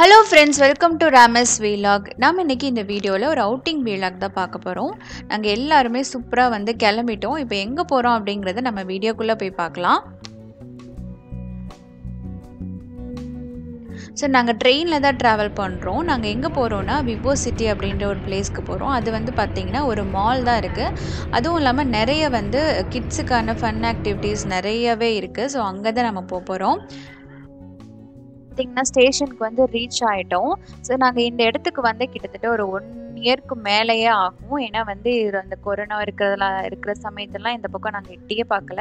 Hello friends welcome to Ramas vlog நாம் இன்றைக்கி இந்த வீடியோவில் ஒரு அவுட்டிங் வீலாக் தான் பார்க்க போகிறோம் நாங்கள் எல்லாருமே சூப்பராக வந்து கிளம்பிட்டோம். இப்போ எங்கே போகிறோம் அப்படிங்கிறத நம்ம வீடியோக்குள்ளே போய் பார்க்கலாம். ஸோ நாங்கள் ட்ரெயினில் தான் ட்ராவல் பண்ணுறோம் நாங்கள் எங்கே போகிறோன்னா விவோ சிட்டி அப்படின்ற ஒரு பிளேஸ்க்கு போகிறோம் அது வந்து பார்த்திங்கன்னா ஒரு மால் தான் இருக்குது அதுவும் இல்லாமல் நிறைய வந்து கிட்ஸுக்கான ஃபன் ஆக்டிவிட்டீஸ் நிறையவே இருக்குது ஸோ அங்கே தான் நம்ம போக போகிறோம் பார்த்தீங்கன்னா ஸ்டேஷனுக்கு வந்து ரீச் ஆகிட்டோம் ஸோ நாங்கள் இந்த இடத்துக்கு வந்து கிட்டத்தட்ட ஒரு ஒன் இயர்க்கு மேலேயே ஆகும். ஏன்னா வந்து இது அந்த கொரோனா இருக்கிறதுலாம் இருக்கிற சமயத்தெல்லாம் இந்த பக்கம் நாங்கள் எட்டியே பார்க்கல.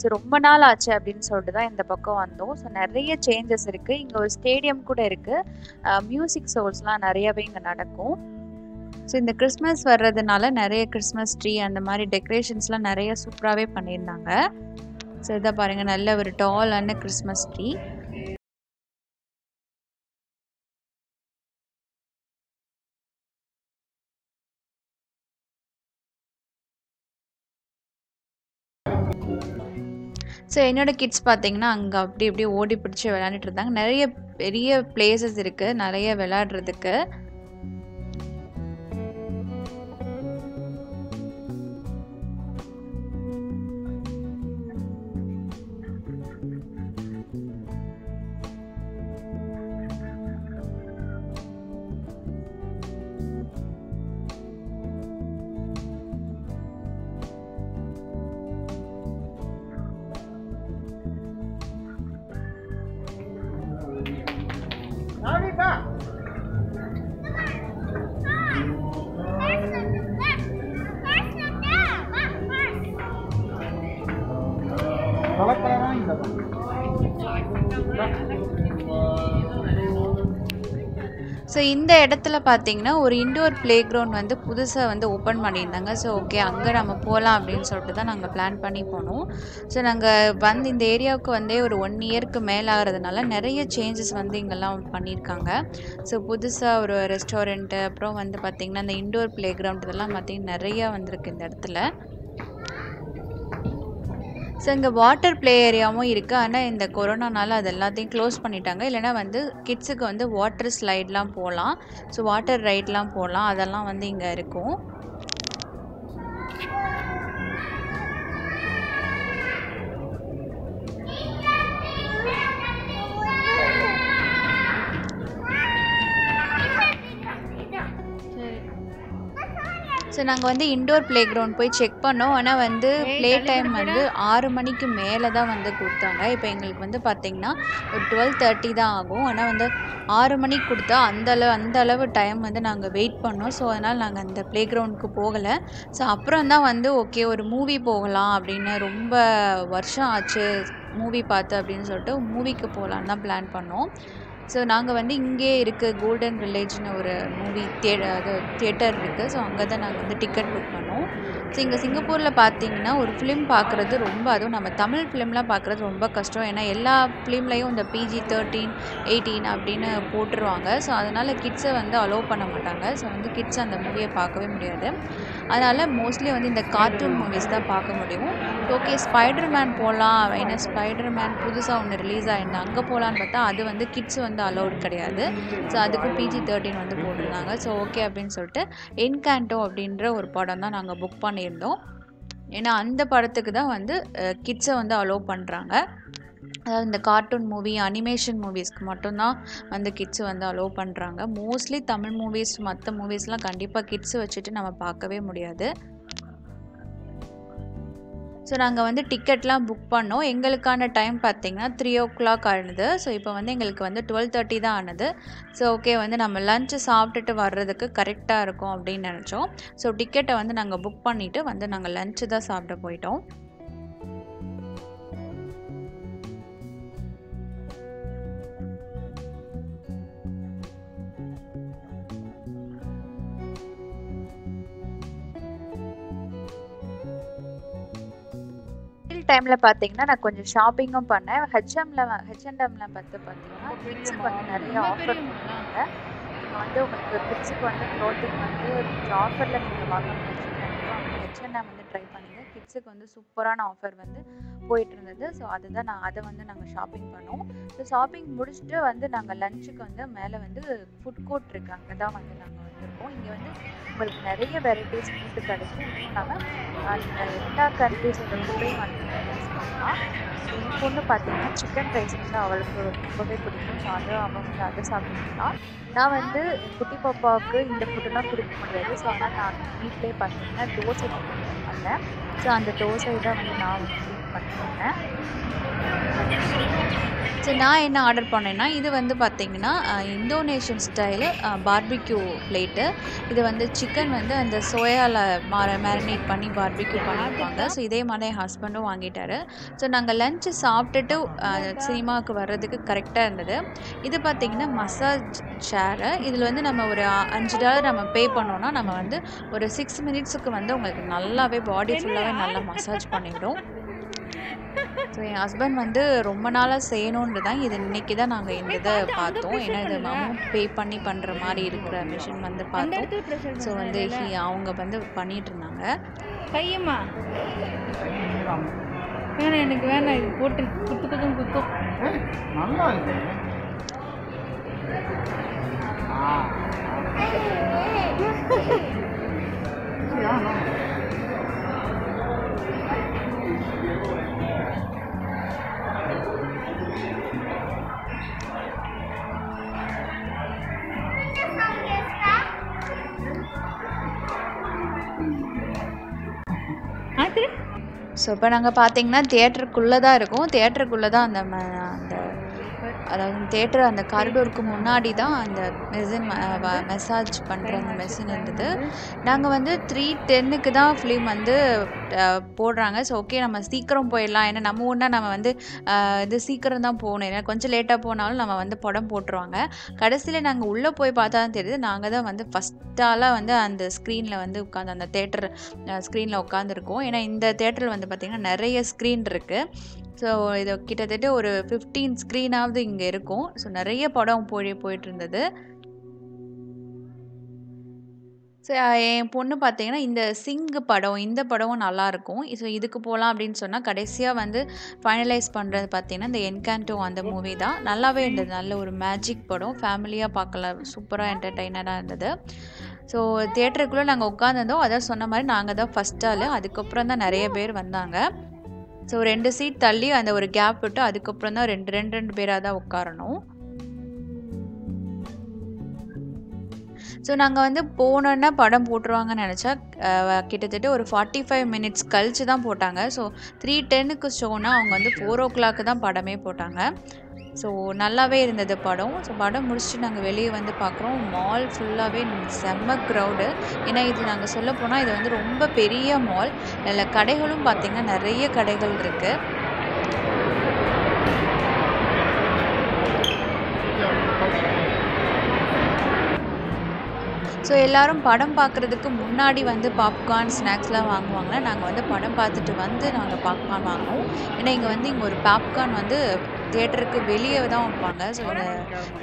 ஸோ ரொம்ப நாள் ஆச்சு அப்படின்னு சொல்லிட்டு தான் இந்த பக்கம் வந்தோம். ஸோ நிறைய சேஞ்சஸ் இருக்குது இங்கே ஒரு ஸ்டேடியம் கூட இருக்குது மியூசிக் ஷோஸ்லாம் நிறையவே இங்கே நடக்கும். ஸோ இந்த கிறிஸ்மஸ் வர்றதுனால நிறைய கிறிஸ்மஸ் ட்ரீ அந்த மாதிரி டெக்கரேஷன்ஸ்லாம் நிறைய சூப்பராகவே பண்ணியிருந்தாங்க. ஸோ இதை பாருங்கள் நல்ல ஒரு டாலான கிறிஸ்மஸ் ட்ரீ ஸோ என்னோடய கிட்ஸ் பார்த்தீங்கன்னா அங்கே அப்படி இப்படி ஓடி பிடிச்சி விளையாண்டுட்டு இருந்தாங்க. நிறைய பெரிய பிளேசஸ் இருக்குது நிறைய விளையாடுறதுக்கு. ஸோ இந்த இடத்துல பார்த்தீங்கன்னா ஒரு இண்டோர் ப்ளே கிரவுண்ட் வந்து புதுசாக வந்து ஓப்பன் பண்ணியிருந்தாங்க. ஸோ ஓகே அங்கே நம்ம போகலாம் அப்படின்னு சொல்லிட்டு தான் நாங்கள் பிளான் பண்ணி போனோம். ஸோ நாங்கள் வந்து இந்த ஏரியாவுக்கு வந்தே ஒரு ஒன் இயர்க்கு மேலே ஆகிறதுனால நிறைய சேஞ்சஸ் வந்து இங்கெல்லாம் பண்ணியிருக்காங்க. ஸோ புதுசாக ஒரு ரெஸ்டாரண்ட்டு அப்புறம் வந்து பார்த்திங்கன்னா இந்த இண்டோர் ப்ளே கிரவுண்ட் இதெல்லாம் பார்த்திங்கன்னா நிறையா வந்திருக்கு இந்த இடத்துல. ஸோ இங்கே வாட்டர் ப்ளே ஏரியாவும் இருக்குது ஆனால் இந்த கொரோனானால அது எல்லாத்தையும் க்ளோஸ் பண்ணிட்டாங்க. இல்லைனா வந்து கிட்ஸுக்கு வந்து வாட்டர் ஸ்லைட்லாம் போகலாம் ஸோ வாட்டர் ரைட்லாம் போகலாம் அதெல்லாம் வந்து இங்கே இருக்கும். ஸோ நாங்கள் வந்து இண்டோர் ப்ளே கிரவுண்ட் போய் செக் பண்ணோம். ஆனால் வந்து ப்ளே டைம் வந்து ஆறு மணிக்கு மேலே தான் வந்து கொடுத்தாங்க. இப்போ எங்களுக்கு வந்து பார்த்திங்கன்னா ஒரு டுவெல் தேர்ட்டி தான் ஆகும். ஆனால் வந்து ஆறு மணிக்கு கொடுத்தா அந்த அளவு அந்த அளவு டைம் வந்து நாங்கள் வெயிட் பண்ணோம். ஸோ அதனால் நாங்கள் அந்த ப்ளே கிரவுண்டுக்கு போகலை. ஸோ அப்புறம் தான் வந்து ஓகே ஒரு மூவி போகலாம் அப்படின்னு ரொம்ப வருஷம் ஆச்சு. மூவி பார்த்து அப்படின்னு சொல்லிட்டு மூவிக்கு போகலான்னு தான் பிளான் பண்ணோம். ஸோ நாங்கள் வந்து இங்கே இருக்க கோல்டன் வில்லேஜ்னு ஒரு மூவி தே அது தியேட்டர் இருக்குது ஸோ அங்கே தான் நாங்கள் வந்து டிக்கெட் புக் பண்ணோம். ஸோ இங்கே சிங்கப்பூரில் பார்த்தீங்கன்னா ஒரு ஃபிலிம் பார்க்குறது ரொம்ப அதுவும் நம்ம தமிழ் ஃபிலிம்லாம் பார்க்குறது ரொம்ப கஷ்டம். ஏன்னா எல்லா ஃபிலிம்லேயும் இந்த பிஜி தேர்ட்டீன் எயிட்டீன் அப்படின்னு போட்டுருவாங்க. ஸோ அதனால் கிட்ஸை வந்து அலோவ் பண்ண மாட்டாங்க. ஸோ வந்து கிட்ஸ் அந்த மூவியை பார்க்கவே முடியாது. அதனால் மோஸ்ட்லி வந்து இந்த கார்ட்டூன் மூவிஸ் தான் பார்க்க முடியும். ஓகே ஸ்பைடர் மேன் போகலாம் ஏன்னா ஸ்பைடர் மேன் புதுசாக ஒன்று ரிலீஸ் ஆகிருந்தா அங்கே போகலான்னு பார்த்தா அது வந்து கிட்ஸ் வந்து அலௌட் கிடையாது. ஸோ அதுக்கும் பிஜி தேர்ட்டின் வந்து போட்டிருந்தாங்க. ஸோ ஓகே அப்படின்னு சொல்லிட்டு என்கேண்டோ அப்படின்ற ஒரு படம் தான் நாங்கள் புக் பண்ணியிருந்தோம் ஏன்னா அந்த படத்துக்கு தான் வந்து கிட்ஸை வந்து அலோவ் பண்ணுறாங்க அதாவது இந்த கார்ட்டூன் மூவி அனிமேஷன் மூவிஸ்க்கு மட்டும்தான் வந்து கிட்ஸு வந்து அலோவ் பண்ணுறாங்க மோஸ்ட்லி தமிழ் மூவிஸ் மற்ற மூவிஸ்லாம் கண்டிப்பாக கிட்ஸு வச்சுட்டு நம்ம பார்க்கவே முடியாது. ஸோ நாங்கள் வந்து டிக்கெட்லாம் புக் பண்ணோம். எங்களுக்கான டைம் பார்த்திங்கன்னா த்ரீ ஓ கிளாக் ஆனது. ஸோ இப்போ வந்து எங்களுக்கு வந்து டுவெல் தேர்ட்டி தான் ஆனது. ஸோ ஓகே வந்து நம்ம லஞ்சு சாப்பிட்டுட்டு வர்றதுக்கு கரெக்டாக இருக்கும் அப்படின்னு நினச்சோம். ஸோ டிக்கெட்டை வந்து நாங்கள் புக் பண்ணிவிட்டு வந்து நாங்கள் லஞ்சு தான் சாப்பிட போயிட்டோம். டைமில் பார்த்தீங்கன்னா நான் கொஞ்சம் ஷாப்பிங்கும் பண்ணேன். ஹெச்எம்ல ஹெச்என்எம்ல பார்த்து பார்த்தீங்கன்னா கிட்ஸுக்கு வந்து நிறைய ஆஃபர் பண்ணுவாங்க நீங்கள் வந்து உங்களுக்கு கிட்ஸுக்கு வந்து க்ளோத்திங் வந்து கொஞ்சம் ஆஃபரில் நீங்கள் வாங்கணும்னு வச்சுருக்கீங்க ஹெச்என்எம் வந்து ட்ரை பண்ணுங்கள் கிட்ஸுக்கு வந்து சூப்பரான ஆஃபர் வந்து போயிட்டு இருந்தது ஸோ அதுதான் நான் அதை வந்து நாங்கள் ஷாப்பிங் பண்ணோம். ஸோ ஷாப்பிங் முடிச்சுட்டு வந்து நாங்கள் லஞ்சுக்கு வந்து மேலே வந்து ஃபுட் கோர்ட் இருக்குது அங்கே தான் வந்து நாங்கள் வந்திருக்கோம். இங்கே வந்து உங்களுக்கு நிறைய வெரைட்டிஸ் ஃபுட்டு கிடைக்கும். இல்லாமல் அந்த எல்லா கண்ட்ரீஸோட ஃபுட்டையும் வந்து டேஸ்ட் என் பொண்ணு பார்த்தீங்கன்னா சிக்கன் ரைஸ் வந்து அவளுக்கு ரொம்பவே பிடிக்கும். ஸோ அதை அவள் வந்து அதை சாப்பிட்டுக்கலாம் நான் வந்து குட்டி பாப்பாவுக்கு இந்த ஃபுட்டெல்லாம் கொடுக்க முடியாது. ஸோ ஆனால் நான் வீட்டிலே பார்த்தீங்கன்னா தோசை பண்ணேன் ஸோ அந்த தோசை தான் வந்து நான் வந்து ஸோ நான் என்ன ஆர்டர் பண்ணேன்னா இது வந்து பார்த்திங்கன்னா இந்தோனேஷியன் ஸ்டைலு பார்பிக்யூ பிளேட்டு இது வந்து சிக்கன் வந்து அந்த சோயாவில் மார மேரினேட் பண்ணி பார்பிக்யூ பண்ணியிருப்பாங்க. ஸோ இதே மாதிரி என் ஹஸ்பண்டும் வாங்கிட்டாரு. ஸோ நாங்கள் லஞ்சு சாப்பிட்டுட்டு சினிமாவுக்கு வர்றதுக்கு கரெக்டாக இருந்தது. இது பார்த்திங்கன்னா மசாஜ் சேரு இதில் வந்து நம்ம ஒரு அஞ்சு டாலர் நம்ம பே பண்ணோன்னா நம்ம வந்து ஒரு சிக்ஸ் மினிட்ஸுக்கு வந்து உங்களுக்கு நல்லாவே பாடி ஃபுல்லாகவே நல்லா மசாஜ் பண்ணிவிடும். ஸோ என் ஹஸ்பண்ட் வந்து ரொம்ப நாளாக செய்யணுன்றது தான் இது இன்னைக்கு தான் நாங்கள் இந்த இதை பார்த்தோம். ஏன்னா இது அமௌண்ட் பே பண்ணி பண்ணுற மாதிரி இருக்கிற மிஷின் வந்து பார்த்தோம். ஸோ வந்து அவங்க வந்து பண்ணிட்டு இருந்தாங்க. கையம்மா வேணாம் எனக்கு வேணாம் இது போட்டு குத்து குத்தும் குத்தும். நல்லா இருக்கு. ஸோ இப்போ நாங்கள் பார்த்தீங்கன்னா தியேட்டருக்குள்ளே தான் இருக்கோம். தியேட்டருக்குள்ளே தான் அந்த அந்த அதாவது தேட்டர் அந்த காரிடோருக்கு முன்னாடி தான் அந்த மெசின் மெசாஜ் பண்ணுற அந்த மெஷின் இருந்தது. நாங்கள் வந்து த்ரீ டென்னுக்கு தான் ஃபிலிம் வந்து போடுறாங்க. ஸோ ஓகே நம்ம சீக்கிரம் போயிடலாம். ஏன்னா நம்ம ஒன்றா நம்ம வந்து இது சீக்கிரம் தான் போகணும். ஏன்னா கொஞ்சம் லேட்டாக போனாலும் நம்ம வந்து படம் போட்டுருவாங்க. கடைசியில் நாங்கள் உள்ளே போய் பார்த்தா தான் தெரியுது. நாங்கள் தான் வந்து ஃபஸ்ட்டாலாக வந்து அந்த ஸ்க்ரீனில் வந்து உட்காந்து அந்த தேட்டர் ஸ்க்ரீனில் உட்காந்துருக்கோம் ஏன்னா இந்த தேட்டரில் வந்து பார்த்திங்கன்னா நிறைய ஸ்க்ரீன் இருக்குது ஸோ இது கிட்டத்தட்ட ஒரு ஃபிஃப்டீன் ஸ்க்ரீனாவது இங்கே இருக்கும். ஸோ நிறைய படம் போய் போயிட்டு இருந்தது ஸோ என் பொண்ணு பார்த்தீங்கன்னா இந்த சிங்கு படம் இந்த படமும் நல்லாயிருக்கும். ஸோ இதுக்கு போகலாம் அப்படின்னு சொன்னால் கடைசியாக வந்து ஃபைனலைஸ் பண்ணுறது பார்த்தீங்கன்னா இந்த என்கான்டோ அந்த மூவி தான். நல்லாவே இருந்தது. நல்ல ஒரு மேஜிக் படம். ஃபேமிலியாக பார்க்கலாம் சூப்பராக என்டர்டெய்னராக இருந்தது. ஸோ தேட்டருக்குள்ளே நாங்கள் உட்காந்துருந்தோம் அதான் சொன்ன மாதிரி நாங்கள் தான் ஃபஸ்ட் ஆள். அதுக்கப்புறம் தான் நிறைய பேர் வந்தாங்க. ஸோ ரெண்டு சீட் தள்ளி அந்த ஒரு கேப் விட்டு அதுக்கப்புறம் தான் ரெண்டு ரெண்டு ரெண்டு பேராக தான் உட்காரணும். ஸோ நாங்கள் வந்து போனோன்னா படம் போட்டுருவாங்கன்னு நினச்சா கிட்டத்தட்ட ஒரு ஃபார்ட்டி ஃபைவ் மினிட்ஸ் கழிச்சு தான் போட்டாங்க. ஸோ த்ரீ டென்னுக்கு ஷோனா அவங்க வந்து ஃபோர் ஓ கிளாக்கு தான் படமே போட்டாங்க. ஸோ நல்லாவே இருந்தது படம். ஸோ படம் முடிச்சுட்டு நாங்கள் வெளியே வந்து பார்க்குறோம் மால் ஃபுல்லாகவே செம்ம க்ரௌடு ஏன்னா இது நாங்கள் சொல்ல போனால் இது வந்து ரொம்ப பெரிய மால் அதில் கடைகளும் பார்த்திங்கன்னா நிறைய கடைகள் இருக்குது ஸோ எல்லோரும் படம் பார்க்குறதுக்கு முன்னாடி வந்து பாப்கார்ன் ஸ்நாக்ஸ்லாம் வாங்குவாங்க நாங்கள் வந்து படம் பார்த்துட்டு வந்து நாங்கள் பாப்கார்ன் வாங்கினோம் ஏன்னா இங்கே வந்து இங்கே ஒரு பாப்கார்ன் வந்து தேட்டருக்கு வெளியே தான் வைப்பாங்க. ஸோ இந்த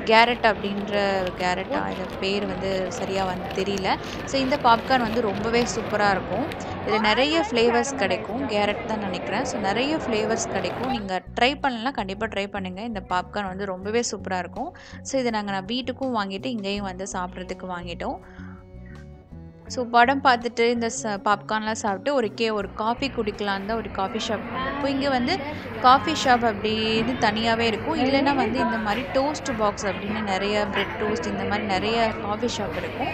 கேரட் அப்படின்ற கேரட்டா இது பேர் வந்து சரியாக வந்து தெரியல. ஸோ இந்த பாப்கார்ன் வந்து ரொம்பவே சூப்பராக இருக்கும். இதில் நிறைய ஃப்ளேவர்ஸ் கிடைக்கும். கேரட் தான் நினைக்கிறேன். ஸோ நிறைய ஃப்ளேவர்ஸ் கிடைக்கும். நீங்கள் ட்ரை பண்ணலாம். கண்டிப்பாக ட்ரை பண்ணுங்கள் இந்த பாப்கார்ன் வந்து ரொம்பவே சூப்பராக இருக்கும். ஸோ இதை நாங்கள் நான் வீட்டுக்கும் வாங்கிட்டு இங்கேயும் வந்து சாப்பிட்றதுக்கு வாங்கிட்டோம். ஸோ படம் பார்த்துட்டு இந்த ச பாப்கார்ன்லாம் சாப்பிட்டு ஒரு கே ஒரு காஃபி குடிக்கலான்னு தான் ஒரு காஃபி ஷாப் இப்போ இங்கே வந்து காஃபி ஷாப் அப்படின்னு தனியாகவே இருக்கும். இல்லைன்னா வந்து இந்த மாதிரி டோஸ்ட் பாக்ஸ் அப்படின்னு நிறைய பிரெட் டோஸ்ட் இந்த மாதிரி நிறைய காஃபி ஷாப் இருக்கும்.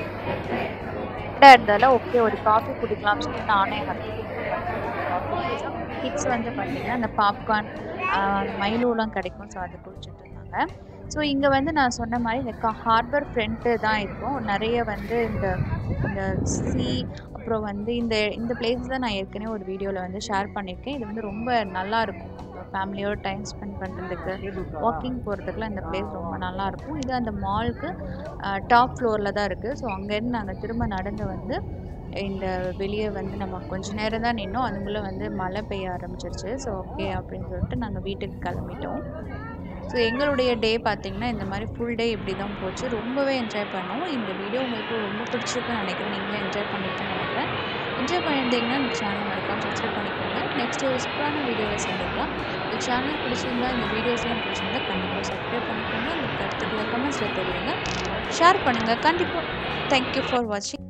இருந்தாலும் ஓகே ஒரு காஃபி குடிக்கலாம்னு சொல்லி நானே கிட்ஸ் வந்து பார்த்தீங்கன்னா அந்த பாப்கார்ன் மைலூலாம் கிடைக்கும் ஸோ அது குடிச்சிட்டு இருந்தாங்க. ஸோ இங்கே வந்து நான் சொன்ன மாதிரி இந்த கா ஹார்பர் ஃப்ரண்ட்டு தான் இருக்கும். நிறைய வந்து இந்த இந்த சி அப்புறம் வந்து இந்த இந்த பிளேஸ் தான் நான் ஏற்கனவே ஒரு வீடியோவில் வந்து ஷேர் பண்ணியிருக்கேன். இது வந்து ரொம்ப நல்லா இருக்கும். ஃபேமிலியோட டைம் ஸ்பெண்ட் பண்ணுறதுக்கு வாக்கிங் போகிறதுக்குலாம் இந்த பிளேஸ் ரொம்ப நல்லா இருக்கும். இது அந்த மாலுக்கு டாப் ஃப்ளோரில் தான் இருக்குது ஸோ அங்கேருந்து நாங்கள் திரும்ப நடந்து வந்து இந்த வெளியே வந்து நம்ம கொஞ்ச நேரம் தான் நின்னோம். அதுக்குள்ளே வந்து மழை பெய்ய ஆரம்பிச்சிருச்சு. ஸோ ஓகே அப்படின்னு சொல்லிட்டு நாங்கள் வீட்டுக்கு கிளம்பிட்டோம். ஸோ எங்களுடைய டே பார்த்திங்கன்னா இந்த மாதிரி ஃபுல் டே இப்படி தான் போச்சு. ரொம்பவே என்ஜாய் பண்ணோம். இந்த வீடியோ உங்களுக்கு ரொம்ப பிடிச்சிருக்குன்னு நினைக்கிறேன். நீங்களும் என்ஜாய் பண்ணியிருக்கேன்னு நினைக்கிறேன். என்ஜாய் பண்ணியிருந்தீங்கன்னா இந்த சேனல் மறக்காமல் சப்ஸ்கிரைப் பண்ணிக்கோங்க. நெக்ஸ்ட் ஒரு சூப்பரான வீடியோவை சந்திக்கலாம். இந்த சேனல் பிடிச்சிருந்தா இந்த வீடியோஸ்லாம் பிடிச்சிருந்தா கண்டிப்பாக சப்ஸ்கிரைப் பண்ணிக்கோங்க. இந்த கருத்துக்களை கமெண்ட்ஸில் தெரியுங்க ஷேர் பண்ணுங்கள் கண்டிப்பாக தேங்க்யூ ஃபார் வாட்சிங்